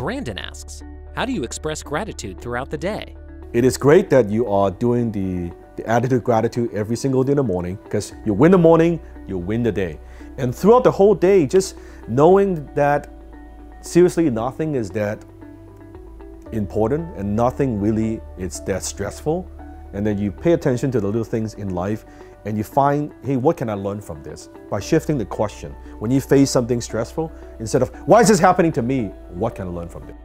Brandon asks, How do you express gratitude throughout the day? It is great that you are doing the, the attitude gratitude every single day in the morning because you win the morning, you win the day. And throughout the whole day, just knowing that seriously nothing is that important and nothing really is that stressful. And then you pay attention to the little things in life and you find, hey, what can I learn from this? By shifting the question. When you face something stressful, instead of, why is this happening to me? What can I learn from this?